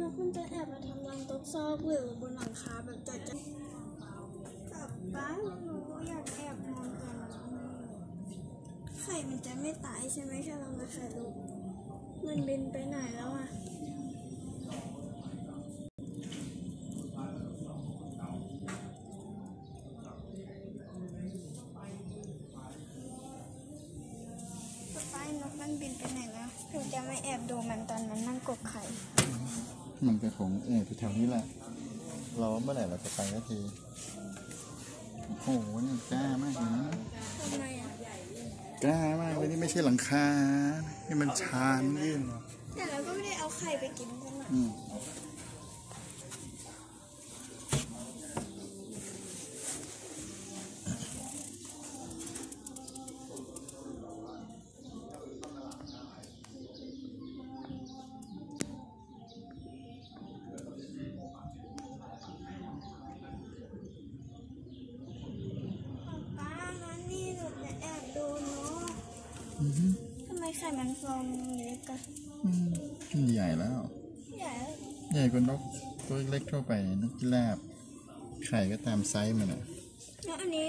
นกมันจะแอบมาทำรังตกซอกหรือบนหลังคาแบบจะจะกลับบ้านหนูอยากแอบมองแต่ไข่มันจะไม่ตายใช่ไหมถ้าเรามาถ่ายรูปมันบินไปไหนแล้วอะป้ายนกมันบินไปไหนแล้วหนูจะไม่แอบดูมันตอนมันนั่งกกไข่ มันก็คงเออแถวๆนี้แหละรอเมื่อไหร่เราจะไปสักทีโอ้โหนี่กล้ามากเลยนะทำไมอะกล้ามากเลยนี่ไม่ใช่หลังคานี่มันชานยื่นแต่เราก็ไม่ได้เอาไข่ไปกินกันนะอืม ทำไมไข่มันฟองเล็กอะอืมมันใหญ่แล้ว ใหญ่ใหญ่กว่านกตัวเล็กทั่วไปนกพิราบไข่ก็ตามไซส์มันอะแล้วอันนี้